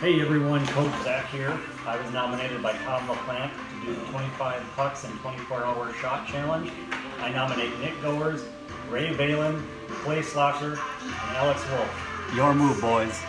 Hey everyone, Coach Zach here. I was nominated by Tom LaPlante to do the 25 pucks in 24 hour shot challenge. I nominate Nick Goers, Ray Valen, Clay Slosher, and Alex Wolf. Your move, boys.